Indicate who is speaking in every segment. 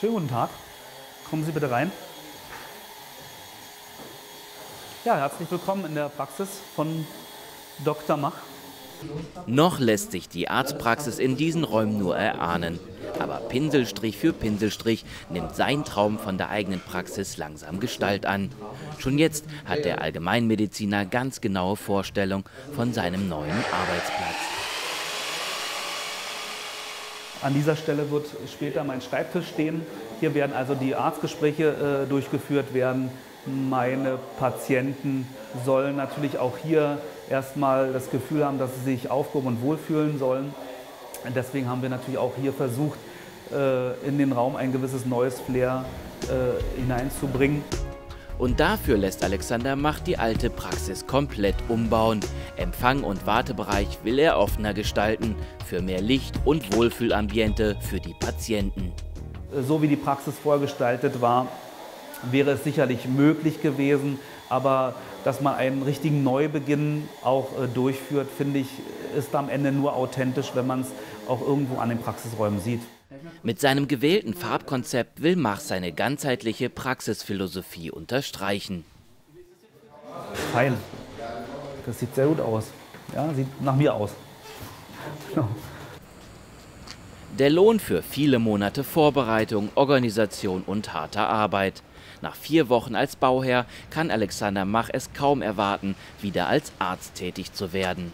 Speaker 1: Schönen guten Tag. Kommen Sie bitte rein. Ja, herzlich willkommen in der Praxis von Dr. Mach.
Speaker 2: Noch lässt sich die Arztpraxis in diesen Räumen nur erahnen. Aber Pinselstrich für Pinselstrich nimmt sein Traum von der eigenen Praxis langsam Gestalt an. Schon jetzt hat der Allgemeinmediziner ganz genaue Vorstellung von seinem neuen Arbeitsplatz.
Speaker 1: An dieser Stelle wird später mein Schreibtisch stehen. Hier werden also die Arztgespräche äh, durchgeführt werden. Meine Patienten sollen natürlich auch hier erstmal das Gefühl haben, dass sie sich aufgehoben und wohlfühlen sollen. Deswegen haben wir natürlich auch hier versucht, äh, in den Raum ein gewisses neues Flair äh, hineinzubringen.
Speaker 2: Und dafür lässt Alexander Mach die alte Praxis komplett umbauen. Empfang- und Wartebereich will er offener gestalten, für mehr Licht und Wohlfühlambiente für die Patienten.
Speaker 1: So wie die Praxis vorgestaltet war, wäre es sicherlich möglich gewesen, aber dass man einen richtigen Neubeginn auch äh, durchführt, finde ich, ist am Ende nur authentisch, wenn man es auch irgendwo an den Praxisräumen sieht.
Speaker 2: Mit seinem gewählten Farbkonzept will Mach seine ganzheitliche Praxisphilosophie unterstreichen.
Speaker 1: Fein. Das sieht sehr gut aus. Ja, sieht nach mir aus.
Speaker 2: Genau. Der Lohn für viele Monate Vorbereitung, Organisation und harter Arbeit. Nach vier Wochen als Bauherr kann Alexander Mach es kaum erwarten, wieder als Arzt tätig zu werden.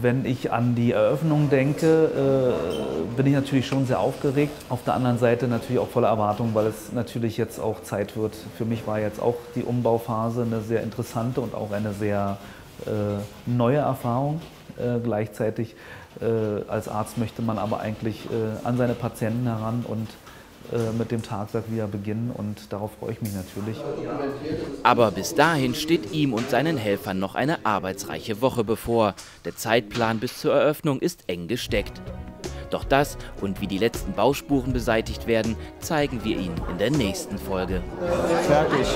Speaker 1: Wenn ich an die Eröffnung denke, äh, bin ich natürlich schon sehr aufgeregt. Auf der anderen Seite natürlich auch voller Erwartung, weil es natürlich jetzt auch Zeit wird. Für mich war jetzt auch die Umbauphase eine sehr interessante und auch eine sehr äh, neue Erfahrung. Äh, gleichzeitig äh, als Arzt möchte man aber eigentlich äh, an seine Patienten heran und mit dem Tagwerk wieder beginnen und darauf freue ich mich natürlich.
Speaker 2: Aber bis dahin steht ihm und seinen Helfern noch eine arbeitsreiche Woche bevor. Der Zeitplan bis zur Eröffnung ist eng gesteckt. Doch das und wie die letzten Bauspuren beseitigt werden, zeigen wir Ihnen in der nächsten Folge.
Speaker 1: Fertig.